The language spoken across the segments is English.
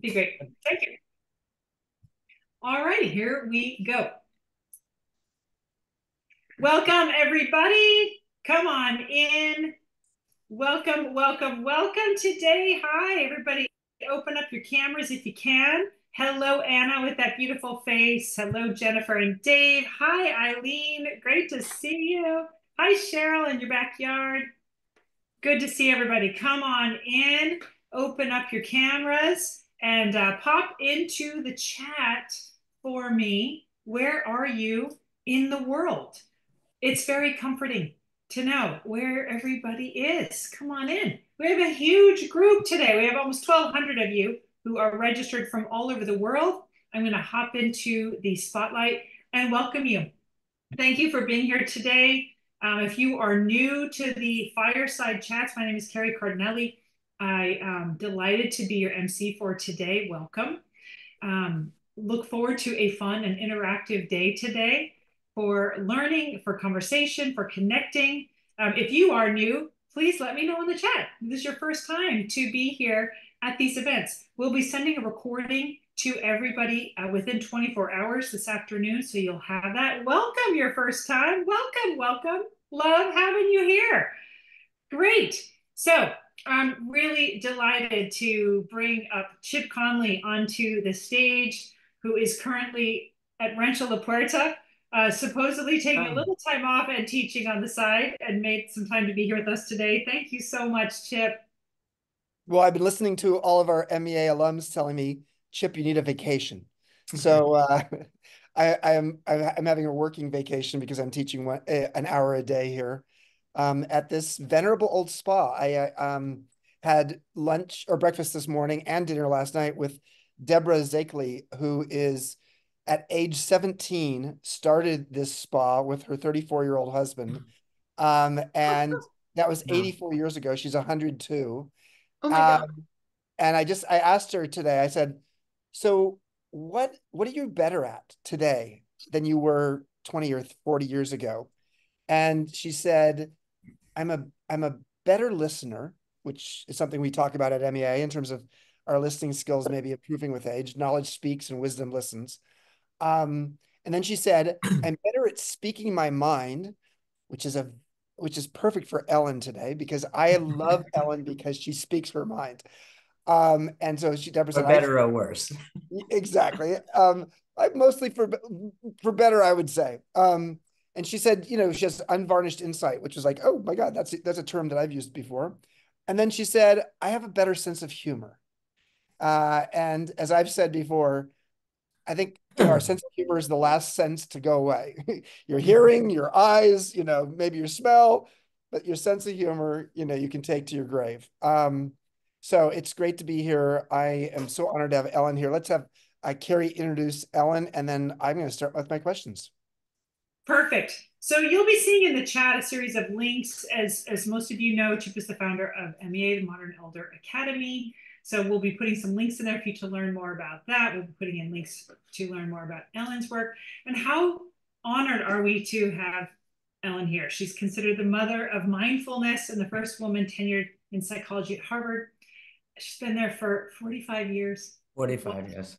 Be great. Thank you. All righty, here we go. Welcome, everybody. Come on in. Welcome, welcome, welcome today. Hi, everybody. Open up your cameras if you can. Hello, Anna, with that beautiful face. Hello, Jennifer and Dave. Hi, Eileen. Great to see you. Hi, Cheryl in your backyard. Good to see everybody. Come on in, open up your cameras, and uh, pop into the chat for me. Where are you in the world? It's very comforting to know where everybody is. Come on in. We have a huge group today. We have almost 1,200 of you who are registered from all over the world. I'm going to hop into the spotlight and welcome you. Thank you for being here today. Um, if you are new to the fireside chats, my name is Carrie Cardinelli. I am delighted to be your MC for today. Welcome. Um, look forward to a fun and interactive day today for learning, for conversation, for connecting. Um, if you are new, please let me know in the chat. This is your first time to be here at these events. We'll be sending a recording to everybody uh, within 24 hours this afternoon, so you'll have that. Welcome your first time. Welcome, welcome. Love having you here. Great. So I'm really delighted to bring up Chip Conley onto the stage, who is currently at Rancho La Puerta, uh, supposedly taking a little time off and teaching on the side and made some time to be here with us today. Thank you so much, Chip. Well, I've been listening to all of our MEA alums telling me, Chip, you need a vacation. So uh, I, I am I'm having a working vacation because I'm teaching one, an hour a day here um, at this venerable old spa. I uh, um, had lunch or breakfast this morning and dinner last night with Deborah Szekely, who is at age 17 started this spa with her 34 year old husband. Um, and that was 84 years ago. She's 102. Oh my um, God. And I just I asked her today. I said, "So what what are you better at today than you were 20 or 40 years ago?" And she said, "I'm a I'm a better listener, which is something we talk about at MEA in terms of our listening skills maybe improving with age. Knowledge speaks and wisdom listens." Um, and then she said, "I'm better at speaking my mind, which is a which is perfect for Ellen today because I love Ellen because she speaks her mind. Um, and so she Deborah said, better or worse. exactly. Um, I mostly for for better, I would say. Um, and she said, you know, she has unvarnished insight, which is like, oh my God, that's that's a term that I've used before. And then she said, I have a better sense of humor. Uh, and as I've said before, I think our sense of humor is the last sense to go away. your hearing, your eyes, you know, maybe your smell, but your sense of humor, you know, you can take to your grave. Um, so it's great to be here. I am so honored to have Ellen here. Let's have uh, Carrie introduce Ellen, and then I'm going to start with my questions. Perfect. So you'll be seeing in the chat a series of links. As, as most of you know, Chip is the founder of MEA, the Modern Elder Academy. So we'll be putting some links in there for you to learn more about that. We'll be putting in links to learn more about Ellen's work. And how honored are we to have Ellen here? She's considered the mother of mindfulness and the first woman tenured in psychology at Harvard. She's been there for 45 years. 45, yes.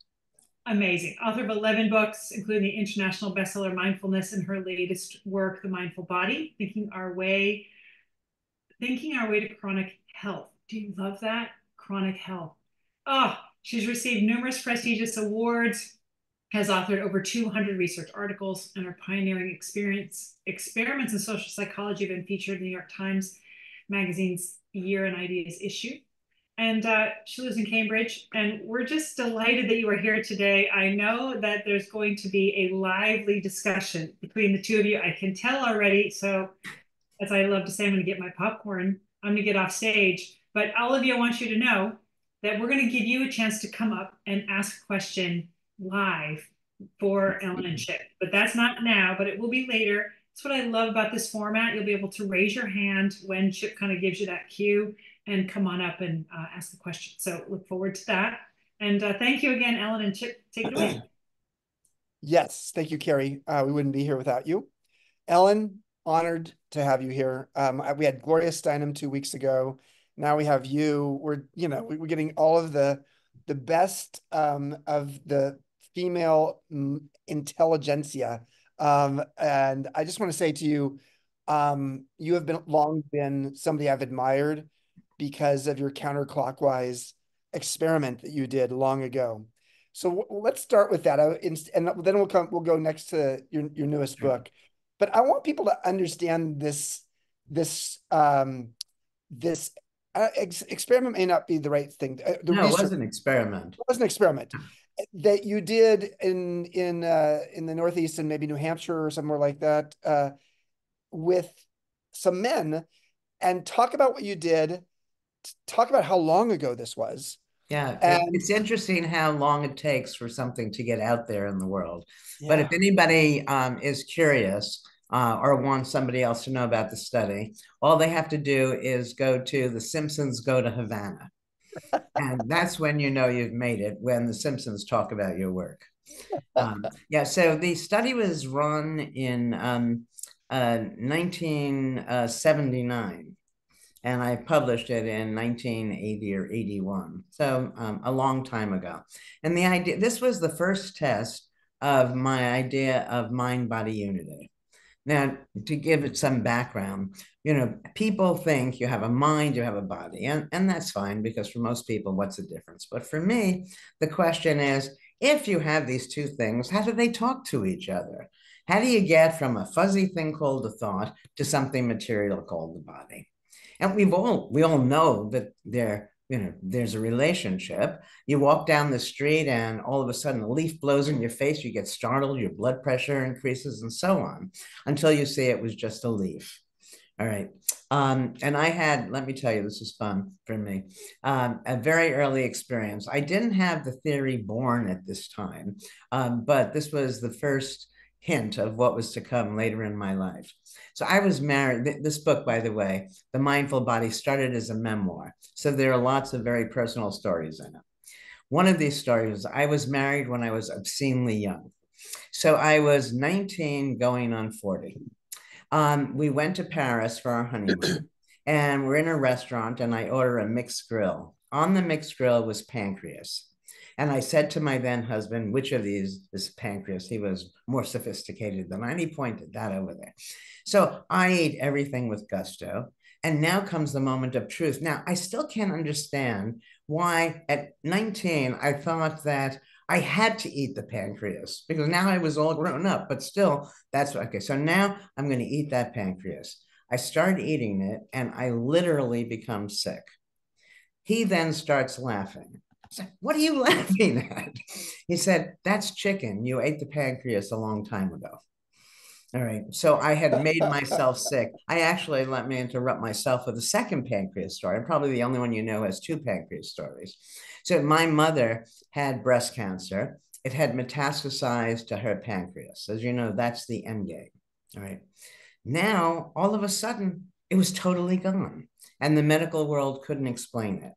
Amazing. Author of 11 books, including the international bestseller Mindfulness and her latest work, The Mindful Body, Thinking Our Way, Thinking Our Way to Chronic Health. Do you love that? chronic health. Oh, she's received numerous prestigious awards, has authored over 200 research articles, and her pioneering experience experiments in social psychology have been featured in the New York Times Magazine's Year in Ideas issue. And uh, she lives in Cambridge, and we're just delighted that you are here today. I know that there's going to be a lively discussion between the two of you. I can tell already. So, as I love to say, I'm going to get my popcorn. I'm going to get off stage but all of you, I want you to know that we're going to give you a chance to come up and ask a question live for Ellen and Chip. But that's not now, but it will be later. That's what I love about this format. You'll be able to raise your hand when Chip kind of gives you that cue and come on up and uh, ask the question. So look forward to that. And uh, thank you again, Ellen and Chip. Take it away. Yes, thank you, Carrie. Uh, we wouldn't be here without you. Ellen, honored to have you here. Um, we had Gloria Steinem two weeks ago now we have you we're you know we're getting all of the the best um, of the female intelligentsia. Um, and I just want to say to you, um, you have been long been somebody I've admired because of your counterclockwise experiment that you did long ago. So let's start with that, I, and then we'll come. We'll go next to your your newest book. But I want people to understand this this um, this uh, ex experiment may not be the right thing. Uh, the no, research, it was an experiment. It was an experiment that you did in in uh, in the Northeast and maybe New Hampshire or somewhere like that uh, with some men, and talk about what you did. Talk about how long ago this was yeah, and, it's interesting how long it takes for something to get out there in the world. Yeah. But if anybody um, is curious uh, or wants somebody else to know about the study, all they have to do is go to The Simpsons Go to Havana. and that's when you know you've made it, when The Simpsons talk about your work. Um, yeah, so the study was run in um, uh, 1979 and I published it in 1980 or 81, so um, a long time ago. And the idea, this was the first test of my idea of mind-body unity. Now, to give it some background, you know, people think you have a mind, you have a body, and, and that's fine because for most people, what's the difference? But for me, the question is, if you have these two things, how do they talk to each other? How do you get from a fuzzy thing called a thought to something material called the body? And we've all we all know that there you know there's a relationship. You walk down the street and all of a sudden a leaf blows in your face you get startled your blood pressure increases and so on until you see it was just a leaf. All right. Um, and i had let me tell you this is fun for me. Um, a very early experience. I didn't have the theory born at this time um, but this was the first hint of what was to come later in my life. So I was married. This book, by the way, The Mindful Body, started as a memoir. So there are lots of very personal stories in it. One of these stories, I was married when I was obscenely young. So I was 19 going on 40. Um, we went to Paris for our honeymoon and we're in a restaurant and I order a mixed grill. On the mixed grill was pancreas. And I said to my then husband, which of these is pancreas? He was more sophisticated than I, and he pointed that over there. So I ate everything with gusto. And now comes the moment of truth. Now, I still can't understand why at 19 I thought that I had to eat the pancreas because now I was all grown up, but still, that's okay. So now I'm going to eat that pancreas. I start eating it and I literally become sick. He then starts laughing said, What are you laughing at? He said, That's chicken. You ate the pancreas a long time ago. All right. So I had made myself sick. I actually let me interrupt myself with a second pancreas story. I'm probably the only one you know has two pancreas stories. So my mother had breast cancer. It had metastasized to her pancreas. As you know, that's the end game. All right. Now, all of a sudden, it was totally gone. And the medical world couldn't explain it.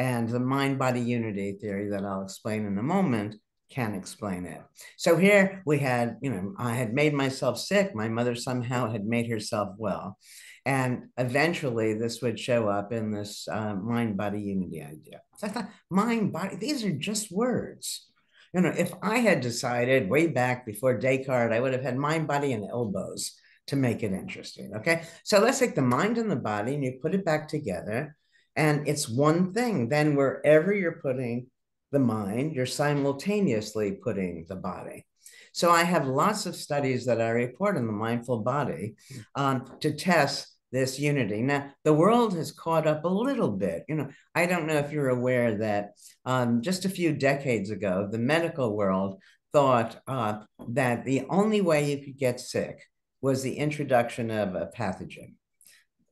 And the mind body unity theory that I'll explain in a moment can explain it. So here we had, you know, I had made myself sick. My mother somehow had made herself well. And eventually this would show up in this uh, mind body unity idea. So I thought, mind body, these are just words. You know, if I had decided way back before Descartes, I would have had mind, body, and elbows to make it interesting. Okay. So let's take the mind and the body and you put it back together and it's one thing. Then wherever you're putting the mind, you're simultaneously putting the body. So I have lots of studies that I report on the mindful body um, to test this unity. Now, the world has caught up a little bit. You know, I don't know if you're aware that um, just a few decades ago, the medical world thought uh, that the only way you could get sick was the introduction of a pathogen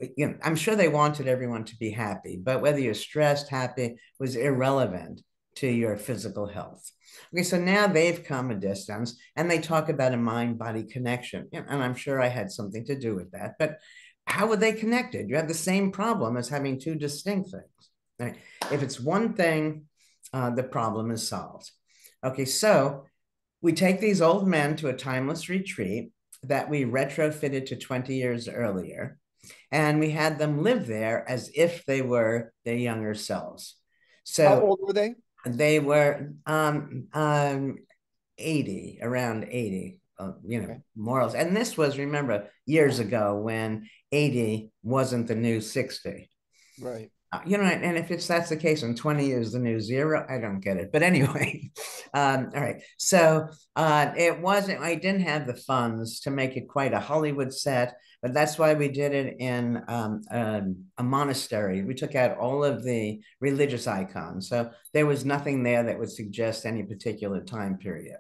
you know, I'm sure they wanted everyone to be happy, but whether you're stressed, happy was irrelevant to your physical health. Okay, so now they've come a distance and they talk about a mind body connection. And I'm sure I had something to do with that, but how were they connected? You have the same problem as having two distinct things. Right? If it's one thing, uh, the problem is solved. Okay, so we take these old men to a timeless retreat that we retrofitted to 20 years earlier and we had them live there as if they were their younger selves. So how old were they? They were um, um, 80, around 80, uh, you know, okay. morals. And this was, remember, years ago when 80 wasn't the new 60. Right. Uh, you know, and if it's that's the case, and 20 is the new zero, I don't get it. But anyway, um, all right. So uh, it wasn't, I didn't have the funds to make it quite a Hollywood set, but that's why we did it in um, a, a monastery. We took out all of the religious icons. So there was nothing there that would suggest any particular time period.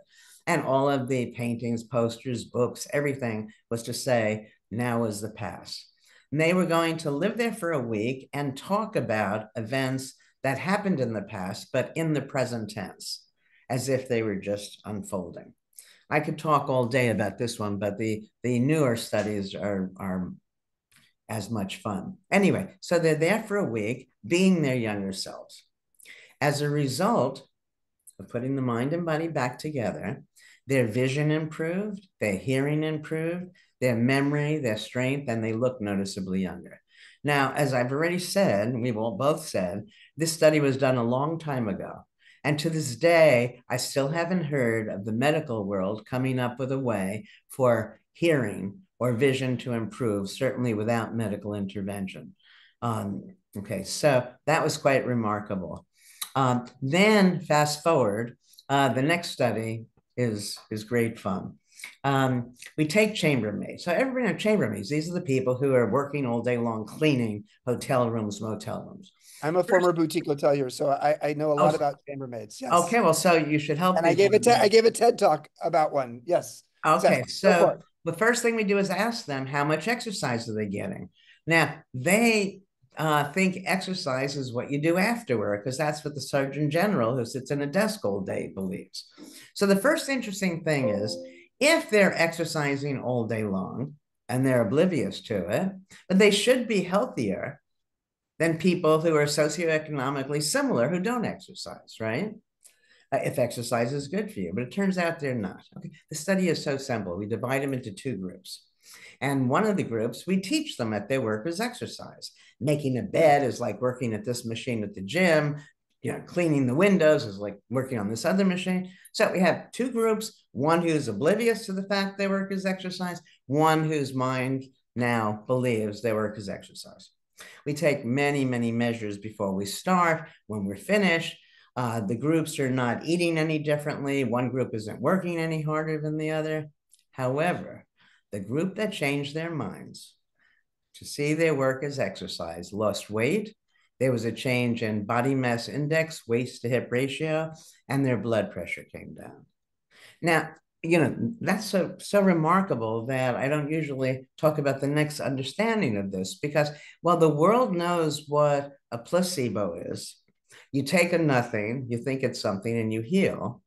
And all of the paintings, posters, books, everything was to say, now is the past. And they were going to live there for a week and talk about events that happened in the past, but in the present tense, as if they were just unfolding. I could talk all day about this one, but the, the newer studies are, are as much fun. Anyway, so they're there for a week, being their younger selves. As a result of putting the mind and body back together, their vision improved, their hearing improved, their memory, their strength, and they look noticeably younger. Now, as I've already said, we've all both said, this study was done a long time ago. And to this day, I still haven't heard of the medical world coming up with a way for hearing or vision to improve, certainly without medical intervention. Um, okay, so that was quite remarkable. Um, then fast forward, uh, the next study is, is great fun. Um, we take chambermaids. So everybody knows chambermaids. These are the people who are working all day long cleaning hotel rooms, motel rooms. I'm a former boutique hotelier, so I, I know a lot oh, about chambermaids. Yes. Okay, well, so you should help. And I gave a te- I gave a TED talk about one. Yes. Okay, so, so the first thing we do is ask them how much exercise are they getting. Now they uh, think exercise is what you do afterward because that's what the Surgeon General who sits in a desk all day believes. So the first interesting thing is if they're exercising all day long and they're oblivious to it, but they should be healthier than people who are socioeconomically similar who don't exercise, right? Uh, if exercise is good for you, but it turns out they're not. Okay, the study is so simple. We divide them into two groups. And one of the groups, we teach them that their work is exercise. Making a bed is like working at this machine at the gym you know, cleaning the windows is like working on this other machine. So we have two groups, one who's oblivious to the fact their work is exercise, one whose mind now believes their work is exercise. We take many, many measures before we start. When we're finished, uh, the groups are not eating any differently. One group isn't working any harder than the other. However, the group that changed their minds to see their work as exercise lost weight, there was a change in body mass index, waist to hip ratio, and their blood pressure came down. Now, you know, that's so so remarkable that I don't usually talk about the next understanding of this because while the world knows what a placebo is, you take a nothing, you think it's something, and you heal.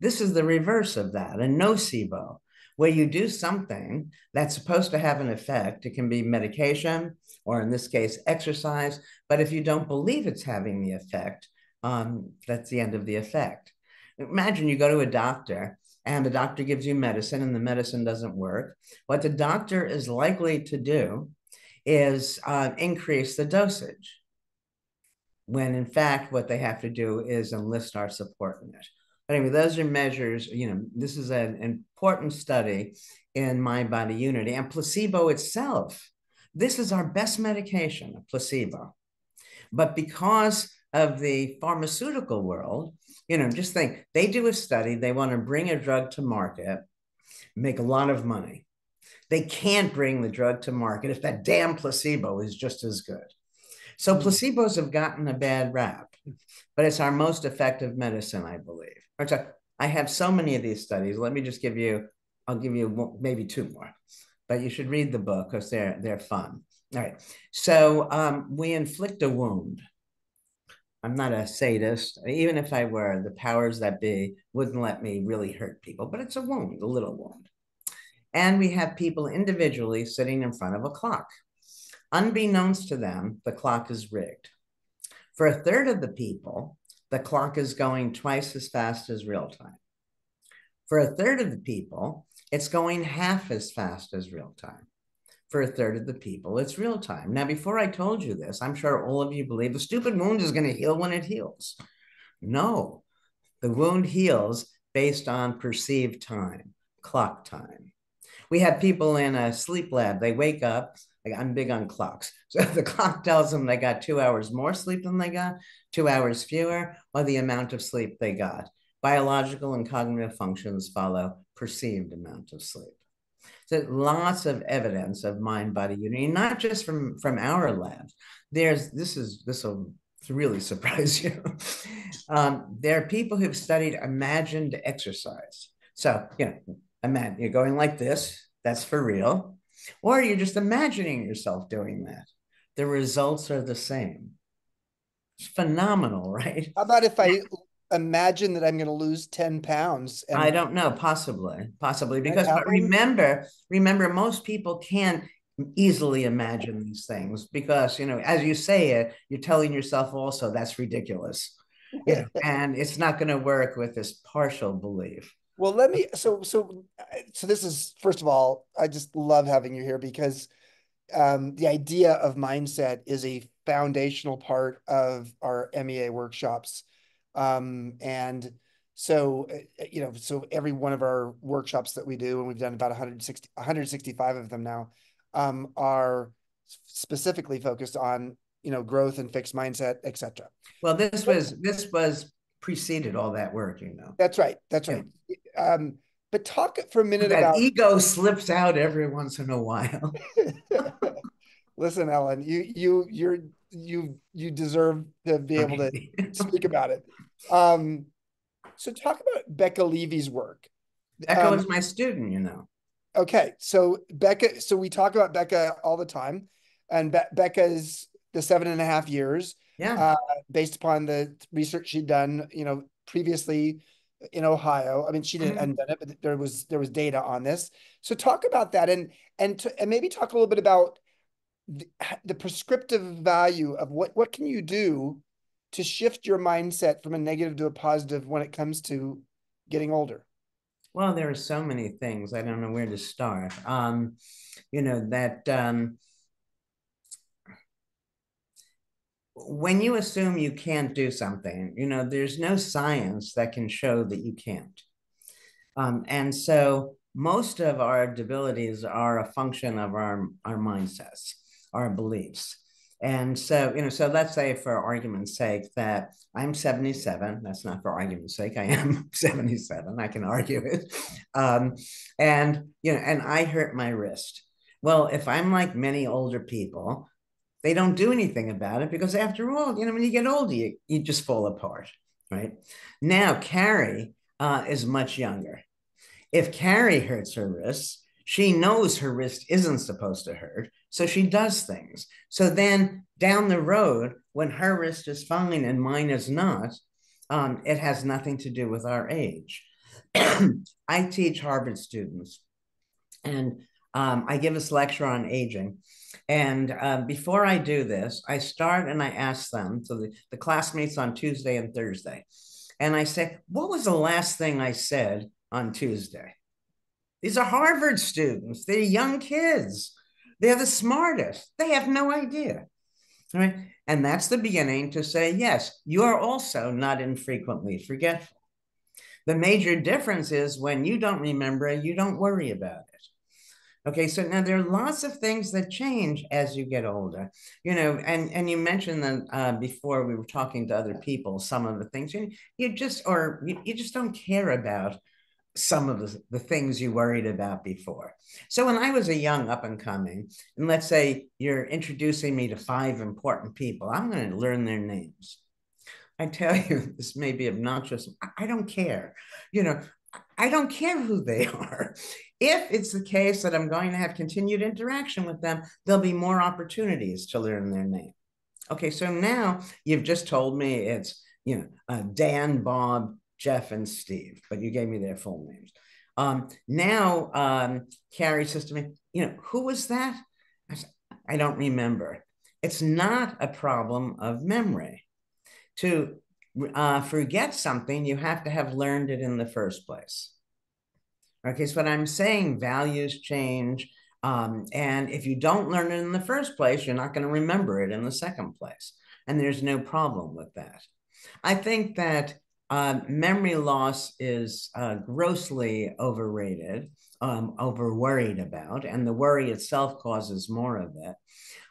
This is the reverse of that, a nocebo, where you do something that's supposed to have an effect. It can be medication, or in this case, exercise. But if you don't believe it's having the effect, um, that's the end of the effect. Imagine you go to a doctor and the doctor gives you medicine and the medicine doesn't work. What the doctor is likely to do is uh, increase the dosage, when in fact, what they have to do is enlist our support in it. But anyway, those are measures, you know, this is an important study in mind body unity and placebo itself this is our best medication, a placebo. But because of the pharmaceutical world, you know, just think they do a study, they want to bring a drug to market, make a lot of money. They can't bring the drug to market if that damn placebo is just as good. So hmm. placebos have gotten a bad rap, but it's our most effective medicine, I believe. I have so many of these studies. Let me just give you, I'll give you maybe two more but you should read the book because they're they're fun. All right. So um, we inflict a wound. I'm not a sadist. Even if I were, the powers that be wouldn't let me really hurt people, but it's a wound, a little wound. And we have people individually sitting in front of a clock. Unbeknownst to them, the clock is rigged. For a third of the people, the clock is going twice as fast as real time. For a third of the people, it's going half as fast as real time. For a third of the people, it's real time. Now, before I told you this, I'm sure all of you believe the stupid wound is going to heal when it heals. No, the wound heals based on perceived time, clock time. We have people in a sleep lab, they wake up, I'm big on clocks. So the clock tells them they got two hours more sleep than they got, two hours fewer, or the amount of sleep they got. Biological and cognitive functions follow perceived amount of sleep. So lots of evidence of mind-body unity, not just from, from our labs. There's this is this will really surprise you. um, there are people who've studied imagined exercise. So you know, imagine you're going like this. That's for real or you're just imagining yourself doing that. The results are the same. It's phenomenal, right? How about if I imagine that I'm going to lose 10 pounds? And- I don't know, possibly, possibly because but remember, remember, most people can't easily imagine these things because you know, as you say it, you're telling yourself also that's ridiculous. Yeah, and it's not going to work with this partial belief. Well, let me. So, so, so this is first of all, I just love having you here because um, the idea of mindset is a foundational part of our MEA workshops, um, and so uh, you know, so every one of our workshops that we do, and we've done about 160, 165 of them now, um, are specifically focused on you know growth and fixed mindset, etc. Well, this was this was preceded all that work, you know. That's right. That's right. Um, but talk for a minute that about ego slips out every once in a while. Listen, Ellen, you you you're you you deserve to be able to speak about it. Um, so talk about Becca Levy's work. Becca um, was my student, you know. Okay, so Becca, so we talk about Becca all the time, and Be- Becca's the seven and a half years. Yeah. Uh, based upon the research she'd done, you know, previously in Ohio. I mean, she didn't mm-hmm. it, but there was there was data on this. So talk about that and and to, and maybe talk a little bit about the, the prescriptive value of what what can you do to shift your mindset from a negative to a positive when it comes to getting older. Well, there are so many things. I don't know where to start. Um, you know that um, when you assume you can't do something, you know, there's no science that can show that you can't. Um, and so most of our debilities are a function of our, our mindsets, our beliefs. And so, you know, so let's say for argument's sake that I'm 77. That's not for argument's sake. I am 77. I can argue it. Um, and, you know, and I hurt my wrist. Well, if I'm like many older people, they don't do anything about it because after all, you know, when you get older, you, you just fall apart, right? Now, Carrie uh, is much younger. If Carrie hurts her wrist, she knows her wrist isn't supposed to hurt, so she does things. So then down the road, when her wrist is fine and mine is not, um, it has nothing to do with our age. I teach Harvard students, and um, I give this lecture on aging. And uh, before I do this, I start and I ask them, so the, the classmates on Tuesday and Thursday, and I say, What was the last thing I said on Tuesday? These are Harvard students, they're young kids, they're the smartest, they have no idea. Right? And that's the beginning to say, Yes, you are also not infrequently forgetful. The major difference is when you don't remember you don't worry about it. Okay, so now there are lots of things that change as you get older, you know, and and you mentioned that uh, before we were talking to other people, some of the things you you just or you, you just don't care about some of the, the things you worried about before. So when I was a young up and coming, and let's say you're introducing me to five important people, I'm going to learn their names. I tell you, this may be obnoxious. I don't care. You know, I don't care who they are. If it's the case that I'm going to have continued interaction with them, there'll be more opportunities to learn their name. Okay, so now you've just told me it's, you know, uh, Dan, Bob, Jeff, and Steve, but you gave me their full names. Um, now, um, Carrie says to me, you know, who was that? I, said, I don't remember. It's not a problem of memory. To uh, forget something, you have to have learned it in the first place. Okay, so what I'm saying, values change. Um, and if you don't learn it in the first place, you're not going to remember it in the second place. And there's no problem with that. I think that uh, memory loss is uh, grossly overrated, um, over worried about, and the worry itself causes more of it.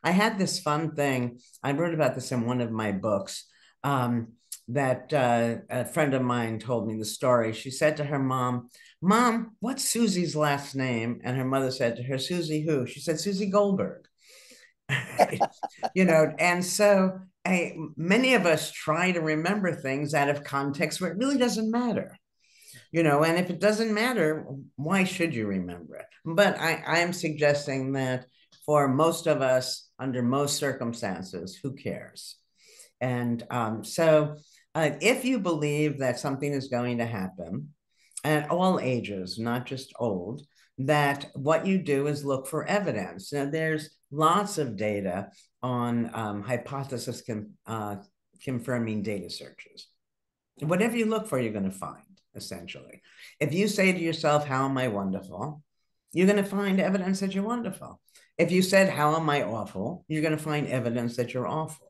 I had this fun thing. I wrote about this in one of my books. Um, that uh, a friend of mine told me the story. She said to her mom, Mom, what's Susie's last name? And her mother said to her, Susie who? She said, Susie Goldberg. you know, and so I, many of us try to remember things out of context where it really doesn't matter. You know, and if it doesn't matter, why should you remember it? But I, I am suggesting that for most of us, under most circumstances, who cares? And um, so uh, if you believe that something is going to happen at all ages, not just old, that what you do is look for evidence. Now, there's lots of data on um, hypothesis con- uh, confirming data searches. Whatever you look for, you're going to find, essentially. If you say to yourself, How am I wonderful? you're going to find evidence that you're wonderful. If you said, How am I awful? you're going to find evidence that you're awful.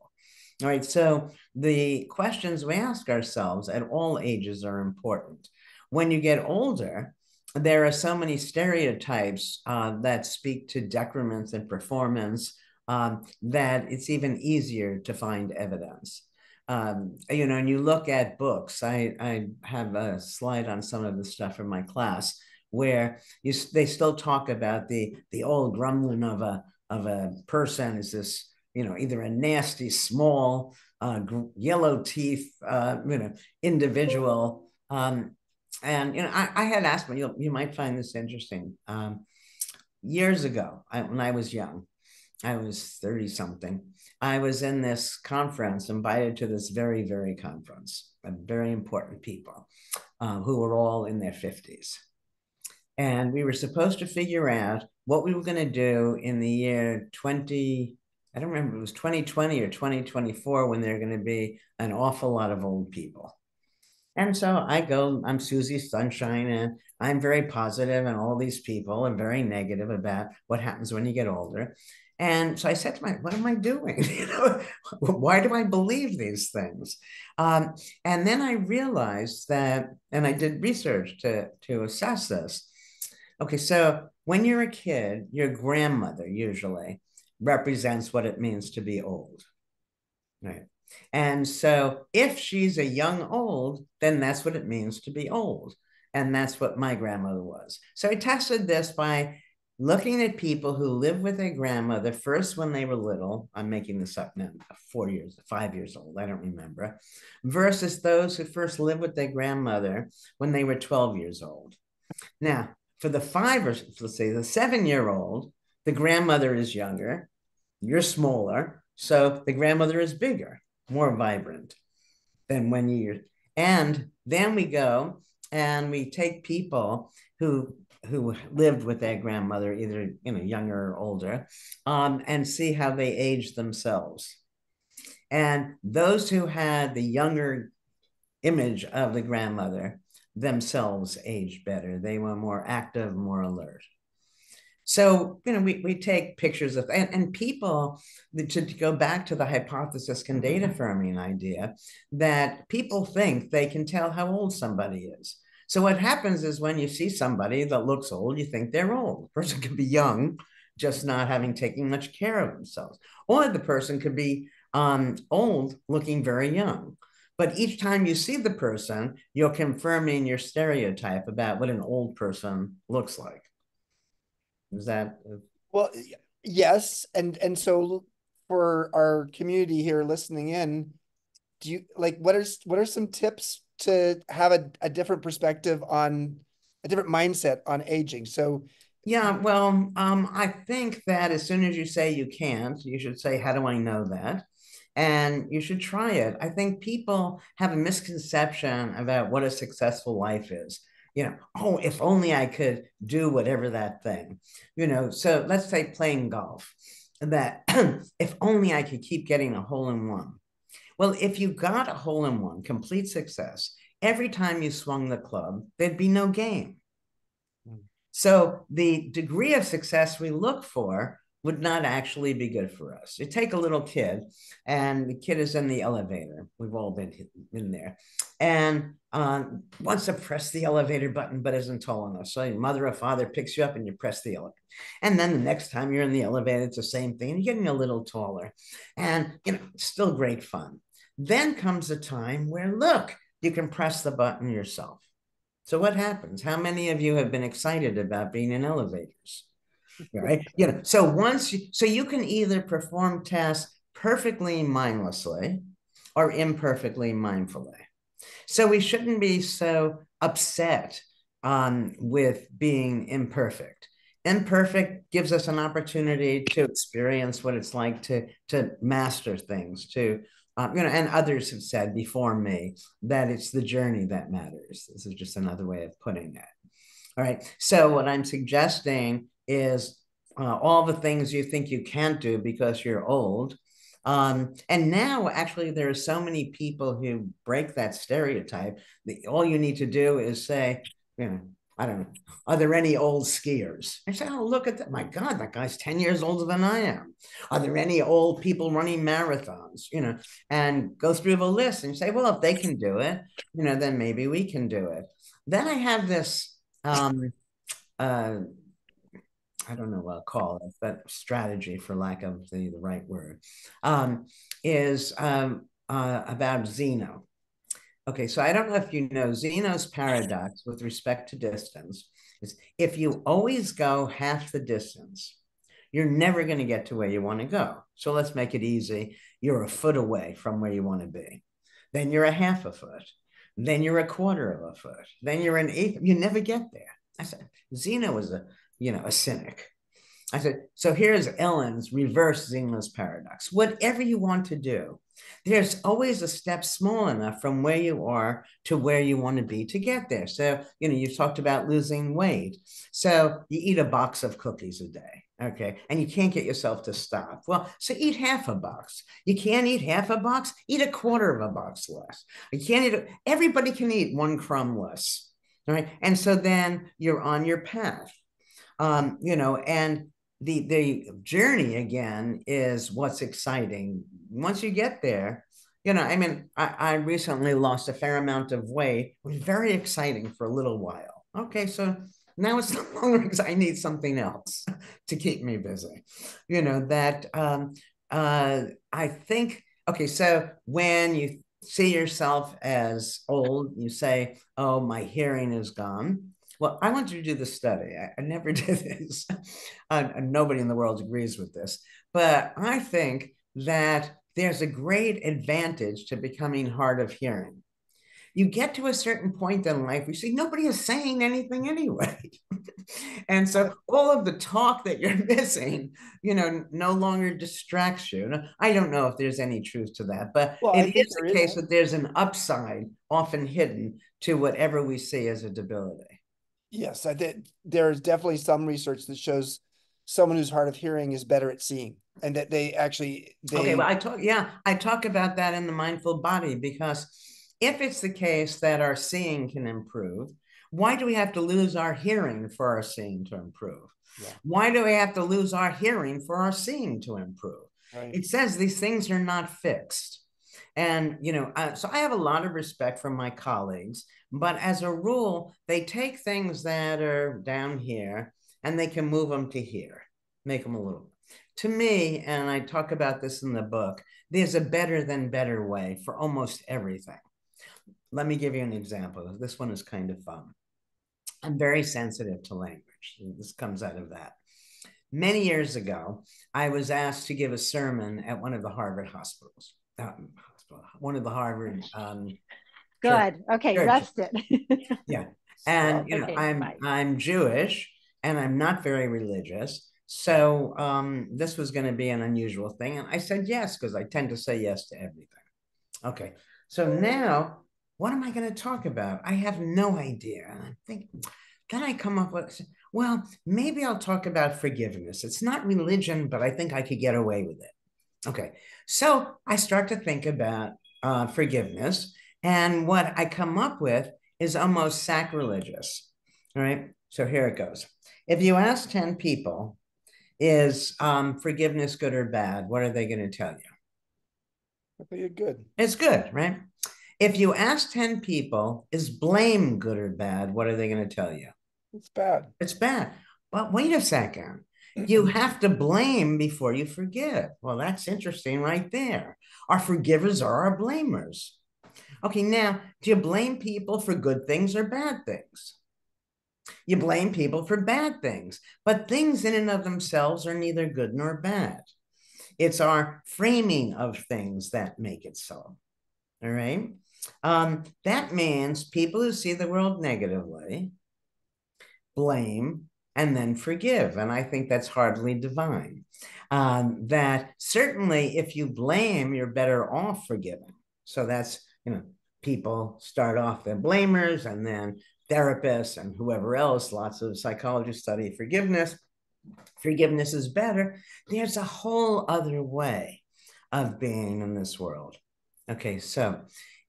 All right. So the questions we ask ourselves at all ages are important. When you get older, there are so many stereotypes uh, that speak to decrements in performance um, that it's even easier to find evidence. Um, you know, and you look at books. I, I have a slide on some of the stuff from my class where you, they still talk about the the old grumbling of a of a person is this you know, either a nasty, small, uh, yellow teeth, uh, you know, individual. Um, and you know, I, I had asked, you you might find this interesting. Um, years ago, I, when I was young, I was thirty something. I was in this conference, invited to this very, very conference, of very important people uh, who were all in their fifties, and we were supposed to figure out what we were going to do in the year twenty I don't remember it was 2020 or 2024 when there are going to be an awful lot of old people. And so I go, I'm Susie Sunshine, and I'm very positive, and all these people are very negative about what happens when you get older. And so I said to myself, what am I doing? why do I believe these things? Um, and then I realized that, and I did research to, to assess this. Okay, so when you're a kid, your grandmother usually represents what it means to be old. Right. And so if she's a young old, then that's what it means to be old. And that's what my grandmother was. So I tested this by looking at people who lived with their grandmother first when they were little. I'm making this up now, four years, five years old, I don't remember, versus those who first lived with their grandmother when they were 12 years old. Now, for the five or let's say the seven year old, the grandmother is younger, you're smaller, so the grandmother is bigger, more vibrant than when you're. And then we go and we take people who who lived with their grandmother, either you know younger or older, um, and see how they age themselves. And those who had the younger image of the grandmother themselves aged better. They were more active, more alert. So, you know, we, we take pictures of, and, and people, to, to go back to the hypothesis can data firming idea, that people think they can tell how old somebody is. So what happens is when you see somebody that looks old, you think they're old. The person could be young, just not having taken much care of themselves. Or the person could be um, old, looking very young. But each time you see the person, you're confirming your stereotype about what an old person looks like. Is that well? Yes, and and so for our community here listening in, do you like what are what are some tips to have a, a different perspective on a different mindset on aging? So yeah, well, um, I think that as soon as you say you can't, you should say, How do I know that? And you should try it. I think people have a misconception about what a successful life is you know, oh, if only I could do whatever that thing, you know. So let's say playing golf, that if only I could keep getting a hole in one. Well, if you got a hole in one, complete success, every time you swung the club, there'd be no game. Hmm. So the degree of success we look for would not actually be good for us. You take a little kid, and the kid is in the elevator. We've all been in there, and uh, wants to press the elevator button, but isn't tall enough. So your mother or father picks you up, and you press the elevator. And then the next time you're in the elevator, it's the same thing. You're getting a little taller, and you know, still great fun. Then comes a time where look, you can press the button yourself. So what happens? How many of you have been excited about being in elevators? Right? You know, so once you, so you can either perform tasks perfectly mindlessly or imperfectly mindfully. So we shouldn't be so upset um, with being imperfect. Imperfect gives us an opportunity to experience what it's like to to master things, to um, you know, and others have said before me that it's the journey that matters. This is just another way of putting it. All right. So what I'm suggesting is uh, all the things you think you can't do because you're old. Um, and now, actually, there are so many people who break that stereotype. The, all you need to do is say, you know, I don't know, are there any old skiers? I say, oh, look at that. My God, that guy's 10 years older than I am. Are there any old people running marathons? You know, and go through the list and say, well, if they can do it, you know, then maybe we can do it. Then I have this um, uh, I don't know what I'll call it, but strategy, for lack of the, the right word, um, is um, uh, about Zeno. Okay, so I don't know if you know Zeno's paradox with respect to distance is if you always go half the distance, you're never going to get to where you want to go. So let's make it easy. You're a foot away from where you want to be. Then you're a half a foot. Then you're a quarter of a foot. Then you're an eighth. You never get there. I said, Zeno was a you know, a cynic. I said, so here's Ellen's reverse Zeno's paradox. Whatever you want to do, there's always a step small enough from where you are to where you want to be to get there. So, you know, you've talked about losing weight. So you eat a box of cookies a day. Okay. And you can't get yourself to stop. Well, so eat half a box. You can't eat half a box, eat a quarter of a box less. You can't eat, a, everybody can eat one crumb less. All right. And so then you're on your path um, you know, and the the journey again is what's exciting. Once you get there, you know, I mean, I, I recently lost a fair amount of weight. It was very exciting for a little while. Okay, so now it's no longer because I need something else to keep me busy. You know, that um, uh, I think, okay, so when you see yourself as old, you say, oh, my hearing is gone. Well, I wanted to do the study. I, I never did this. uh, nobody in the world agrees with this. But I think that there's a great advantage to becoming hard of hearing. You get to a certain point in life, you see nobody is saying anything anyway. and so all of the talk that you're missing, you know, no longer distracts you. I don't know if there's any truth to that, but well, it is the case that there's an upside often hidden to whatever we see as a debility. Yes, I think There's definitely some research that shows someone who's hard of hearing is better at seeing, and that they actually. They... Okay, well, I talk. Yeah, I talk about that in the mindful body because if it's the case that our seeing can improve, why do we have to lose our hearing for our seeing to improve? Yeah. Why do we have to lose our hearing for our seeing to improve? Right. It says these things are not fixed. And, you know, uh, so I have a lot of respect for my colleagues but as a rule, they take things that are down here and they can move them to here, make them a little. To me, and I talk about this in the book, there's a better than better way for almost everything. Let me give you an example. This one is kind of fun. I'm very sensitive to language. This comes out of that. Many years ago, I was asked to give a sermon at one of the Harvard hospitals, um, one of the Harvard um, Good. Okay, Church. rest it. yeah. And you know, okay, I'm bye. I'm Jewish and I'm not very religious. So um, this was going to be an unusual thing. And I said yes, because I tend to say yes to everything. Okay. So now what am I going to talk about? I have no idea. And I'm thinking, then I come up with, well, maybe I'll talk about forgiveness. It's not religion, but I think I could get away with it. Okay. So I start to think about uh, forgiveness. And what I come up with is almost sacrilegious. All right. So here it goes. If you ask 10 people is um, forgiveness good or bad? What are they going to tell you? I think it's good. It's good, right? If you ask 10 people, is blame good or bad? What are they going to tell you? It's bad. It's bad. But wait a second. You have to blame before you forgive. Well, that's interesting right there. Our forgivers are our blamers. Okay, now, do you blame people for good things or bad things? You blame people for bad things, but things in and of themselves are neither good nor bad. It's our framing of things that make it so. All right. Um, that means people who see the world negatively blame and then forgive. And I think that's hardly divine. Um, that certainly if you blame, you're better off forgiving. So that's, you know, people start off the blamers and then therapists and whoever else, lots of psychologists study forgiveness. Forgiveness is better. There's a whole other way of being in this world. Okay, so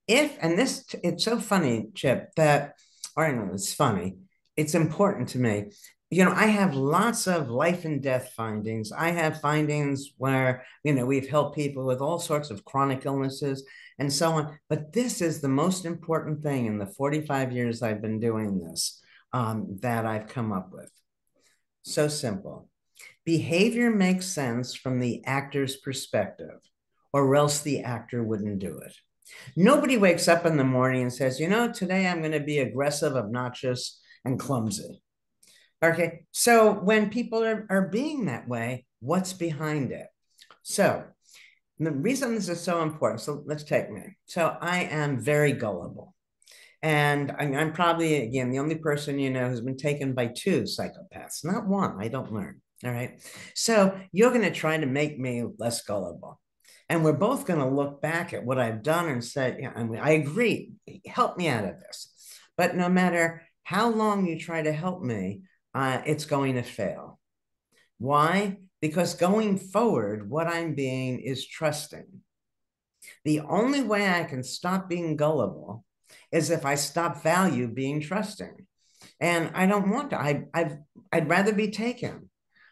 if, and this, it's so funny, Chip, that, or know it's funny, it's important to me. You know, I have lots of life and death findings. I have findings where, you know, we've helped people with all sorts of chronic illnesses and so on. But this is the most important thing in the 45 years I've been doing this um, that I've come up with. So simple. Behavior makes sense from the actor's perspective, or else the actor wouldn't do it. Nobody wakes up in the morning and says, you know, today I'm going to be aggressive, obnoxious, and clumsy. Okay, so when people are, are being that way, what's behind it? So the reason this is so important, so let's take me. So I am very gullible. And I'm probably, again, the only person you know who's been taken by two psychopaths, not one. I don't learn. All right. So you're going to try to make me less gullible. And we're both going to look back at what I've done and say, yeah, I, mean, I agree. Help me out of this. But no matter how long you try to help me, uh, it's going to fail. Why? Because going forward, what I'm being is trusting. The only way I can stop being gullible is if I stop value being trusting. And I don't want to. I, I've, I'd rather be taken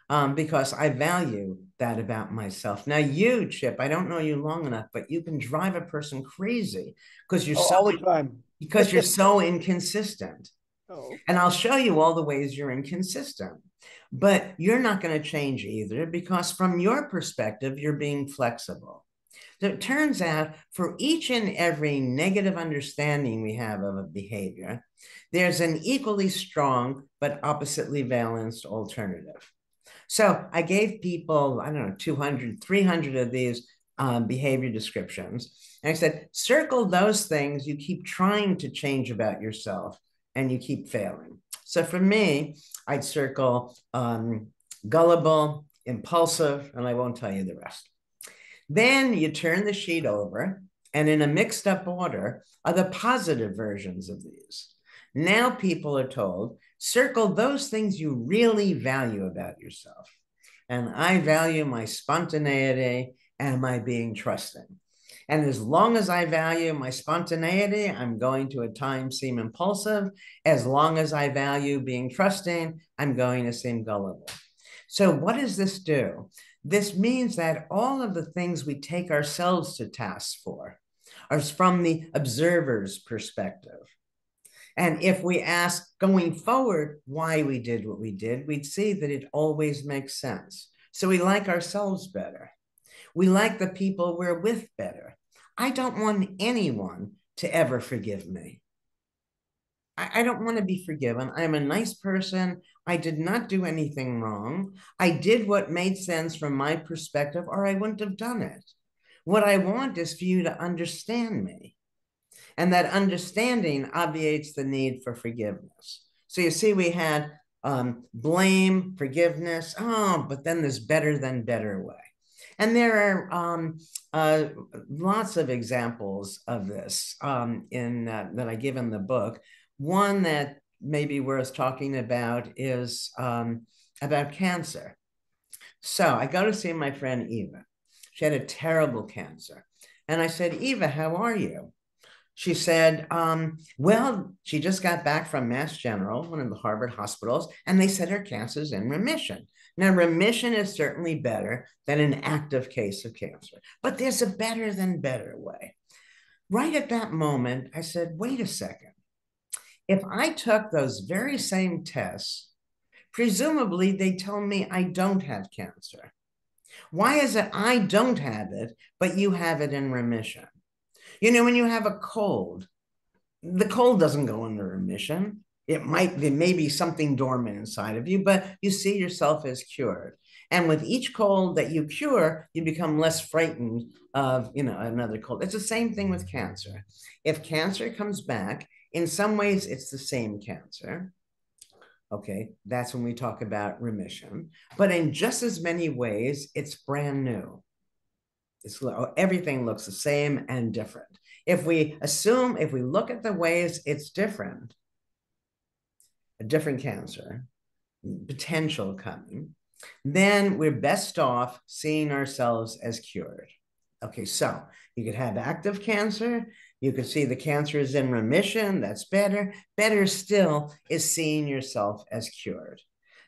um, because I value that about myself. Now, you, Chip, I don't know you long enough, but you can drive a person crazy because you're oh, so all the time. because you're so inconsistent. Oh. And I'll show you all the ways you're inconsistent. But you're not going to change either because, from your perspective, you're being flexible. So it turns out for each and every negative understanding we have of a behavior, there's an equally strong but oppositely balanced alternative. So I gave people, I don't know, 200, 300 of these um, behavior descriptions. And I said, circle those things you keep trying to change about yourself and you keep failing. So for me, I'd circle um, gullible, impulsive, and I won't tell you the rest. Then you turn the sheet over, and in a mixed up order are the positive versions of these. Now people are told circle those things you really value about yourself. And I value my spontaneity and my being trusting. And as long as I value my spontaneity, I'm going to at times seem impulsive. As long as I value being trusting, I'm going to seem gullible. So, what does this do? This means that all of the things we take ourselves to task for are from the observer's perspective. And if we ask going forward why we did what we did, we'd see that it always makes sense. So we like ourselves better. We like the people we're with better. I don't want anyone to ever forgive me. I, I don't want to be forgiven. I'm a nice person. I did not do anything wrong. I did what made sense from my perspective, or I wouldn't have done it. What I want is for you to understand me. And that understanding obviates the need for forgiveness. So you see, we had um, blame, forgiveness. Oh, but then there's better than better way. And there are um, uh, lots of examples of this um, in uh, that I give in the book. One that may be worth talking about is um, about cancer. So I go to see my friend Eva. She had a terrible cancer. And I said, Eva, how are you? she said, um, well, she just got back from Mass General, one of the Harvard hospitals, and they said her cancer's in remission. Now, remission is certainly better than an active case of cancer, but there's a better than better way. Right at that moment, I said, wait a second. If I took those very same tests, presumably they tell me I don't have cancer. Why is it I don't have it, but you have it in remission? You know, when you have a cold, the cold doesn't go into remission. It might, be something dormant inside of you, but you see yourself as cured. And with each cold that you cure, you become less frightened of, you know, another cold. It's the same thing with cancer. If cancer comes back, in some ways it's the same cancer. Okay, that's when we talk about remission. But in just as many ways, it's brand new. It's, everything looks the same and different. If we assume, if we look at the ways it's different, a different cancer, potential coming, then we're best off seeing ourselves as cured. Okay, so you could have active cancer. You could see the cancer is in remission. That's better. Better still is seeing yourself as cured.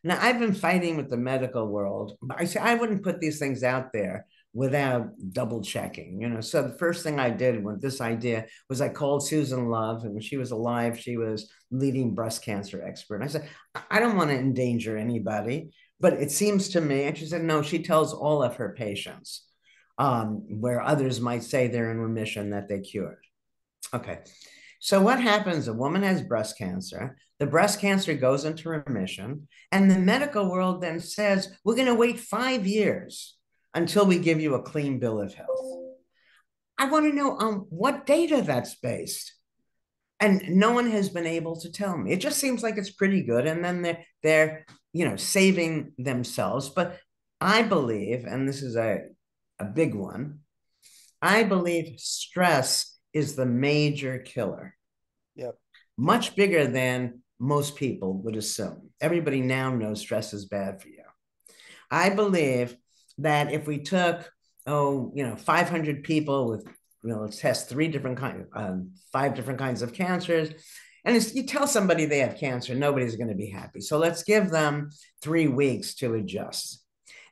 Now, I've been fighting with the medical world. I say I wouldn't put these things out there without double checking, you know. So the first thing I did with this idea was I called Susan Love, and when she was alive, she was leading breast cancer expert. And I said, I don't want to endanger anybody, but it seems to me, and she said, no, she tells all of her patients, um, where others might say they're in remission that they cured. Okay. So what happens? A woman has breast cancer. The breast cancer goes into remission, and the medical world then says, we're going to wait five years until we give you a clean bill of health. I want to know on um, what data that's based. And no one has been able to tell me. It just seems like it's pretty good. And then they're, they're you know, saving themselves. But I believe, and this is a, a big one, I believe stress is the major killer. Yep. Much bigger than most people would assume. Everybody now knows stress is bad for you. I believe that if we took oh you know 500 people with you know test three different kinds um, five different kinds of cancers and you tell somebody they have cancer nobody's going to be happy. So let's give them three weeks to adjust.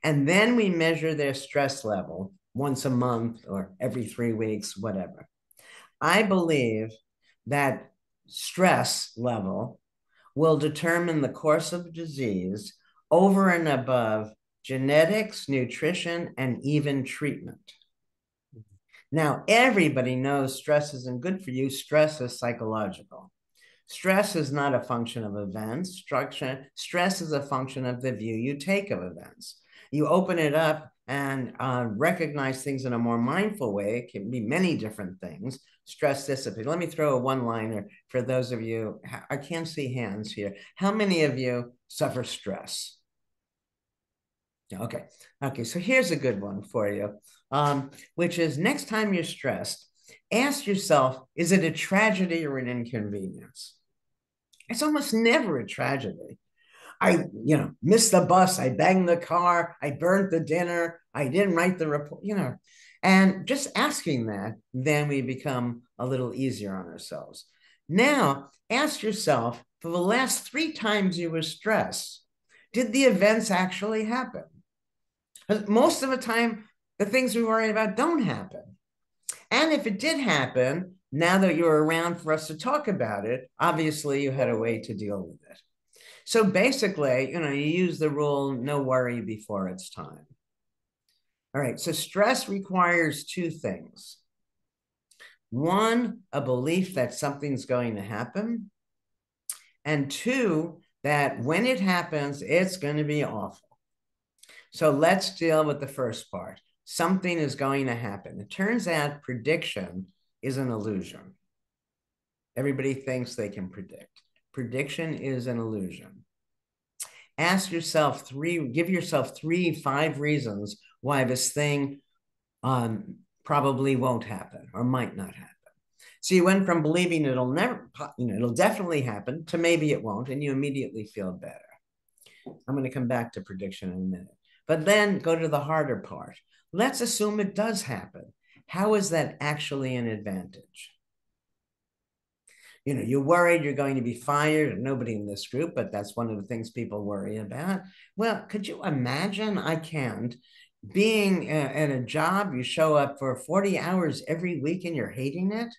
And then we measure their stress level once a month or every three weeks whatever. I believe that stress level will determine the course of disease over and above genetics, nutrition, and even treatment. Now, everybody knows stress isn't good for you. Stress is psychological. Stress is not a function of events. Structure, stress is a function of the view you take of events. You open it up and uh, recognize things in a more mindful way. It can be many different things. Stress dissipate. Let me throw a one liner for those of you. I can't see hands here. How many of you suffer stress? Okay. Okay. So here's a good one for you, um, which is next time you're stressed, ask yourself, is it a tragedy or an inconvenience? It's almost never a tragedy. I, you know, missed the bus. I banged the car. I burnt the dinner. I didn't write the report, you know. And just asking that, then we become a little easier on ourselves. Now, ask yourself for the last three times you were stressed, did the events actually happen? Most of the time, the things we worry about don't happen. And if it did happen, now that you're around for us to talk about it, obviously you had a way to deal with it. So basically, you know, you use the rule no worry before it's time. All right, so stress requires two things. One, a belief that something's going to happen. And two, that when it happens, it's going to be awful. So let's deal with the first part. Something is going to happen. It turns out prediction is an illusion. Everybody thinks they can predict. Prediction is an illusion. Ask yourself three, give yourself three, five reasons why this thing um, probably won't happen or might not happen. So you went from believing it'll never, you know, it'll definitely happen to maybe it won't, and you immediately feel better. I'm going to come back to prediction in a minute. But then go to the harder part. Let's assume it does happen. How is that actually an advantage? You know, you're worried you're going to be fired. Nobody in this group, but that's one of the things people worry about. Well, could you imagine? I can't. Being at a job, you show up for 40 hours every week and you're hating it.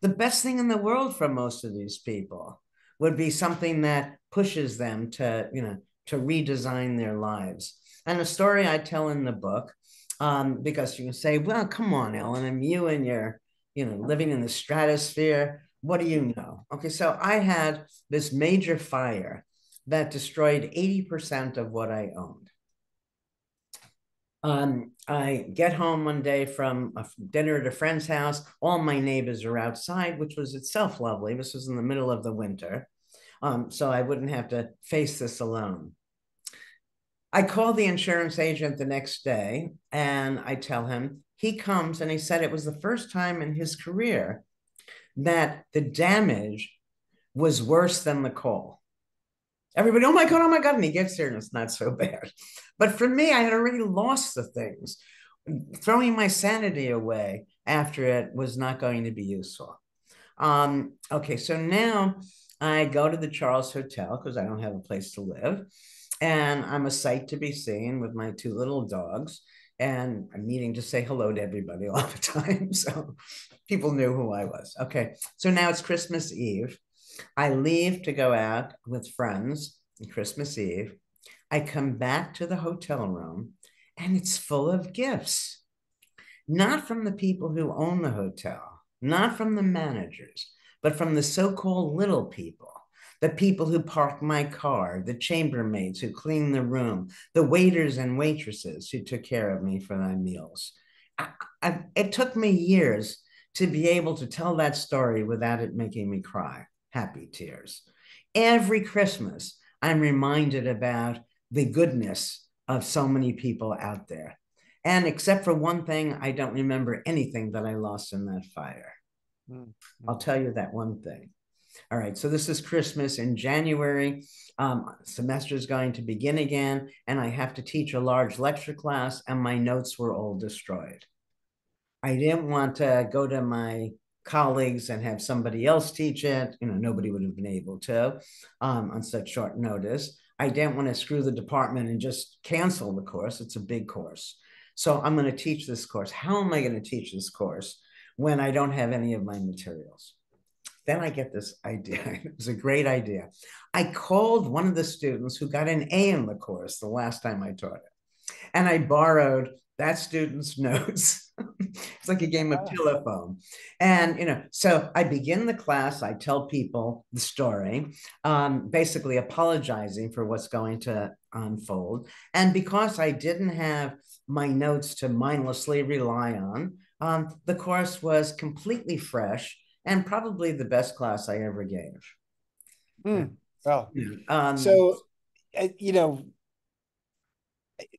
The best thing in the world for most of these people would be something that pushes them to, you know, to redesign their lives. And a story I tell in the book, um, because you can say, well, come on, Ellen, I'm you and you're, you know, living in the stratosphere. What do you know? Okay, so I had this major fire that destroyed 80% of what I owned. Um, I get home one day from a dinner at a friend's house. All my neighbors are outside, which was itself lovely. This was in the middle of the winter. Um, so I wouldn't have to face this alone. I call the insurance agent the next day and I tell him, he comes and he said it was the first time in his career that the damage was worse than the call. Everybody, oh my God, oh my God. And he gets there and it's not so bad. But for me, I had already lost the things. Throwing my sanity away after it was not going to be useful. Um, okay, so now I go to the Charles Hotel because I don't have a place to live and I'm a sight to be seen with my two little dogs. And I'm needing to say hello to everybody all the time. So people knew who I was. Okay. So now it's Christmas Eve. I leave to go out with friends on Christmas Eve. I come back to the hotel room and it's full of gifts, not from the people who own the hotel, not from the managers, but from the so called little people the people who park my car, the chambermaids who clean the room, the waiters and waitresses who took care of me for my meals. I, I, it took me years to be able to tell that story without it making me cry, happy tears. Every Christmas, I'm reminded about the goodness of so many people out there. And except for one thing, I don't remember anything that I lost in that fire. Mm-hmm. I'll tell you that one thing. All right, so this is Christmas in January. Um, semester is going to begin again, and I have to teach a large lecture class, and my notes were all destroyed. I didn't want to go to my colleagues and have somebody else teach it. You know, nobody would have been able to um, on such short notice. I didn't want to screw the department and just cancel the course. It's a big course. So I'm going to teach this course. How am I going to teach this course when I don't have any of my materials? Then I get this idea. it was a great idea. I called one of the students who got an A in the course the last time I taught it. And I borrowed that student's notes. it's like a game of telephone. And, you know, so I begin the class, I tell people the story, um, basically apologizing for what's going to unfold. And because I didn't have my notes to mindlessly rely on, um, the course was completely fresh and probably the best class I ever gave. Mm. Well, um, so uh, you know,